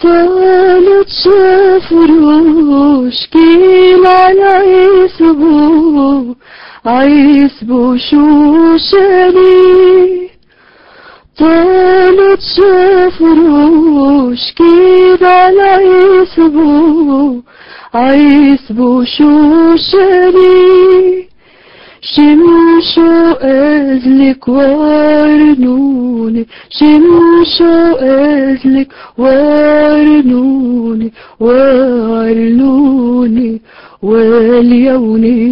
طالت شفروش كيل على عيسبو عيسبو شو شالي طالت شفروش كيل على عيسبو عيسبو شو شالي شمشو أزلك وارنوني شمشو أزلك وارنوني وارنوني واليوني.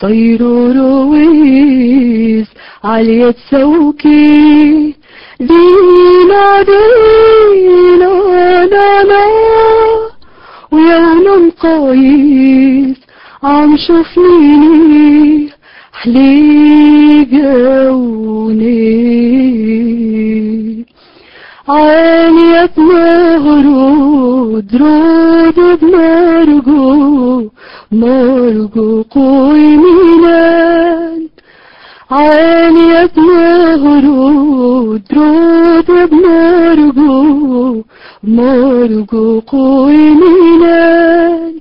طير رويز علية سوكي دينا دينا نانا ويوم قايس عم شوفني حلي جوني عالية مهرو درود بمرجو مرجو قوي ميلان عالية مهرو درود بمرجو مرجو قوي ميلان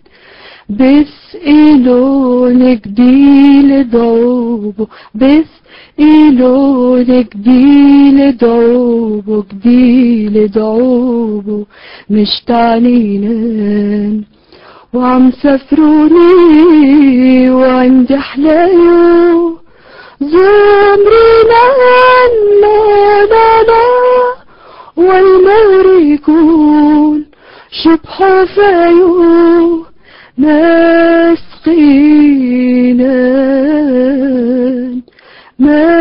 بس إلونك دي لدوبو بس إلونك دي لدوبو دي لدوبو مش تعنينا وعم سفروني وعندي لا لا لا والمهر يكون شبح فايو Now.